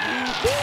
Woo!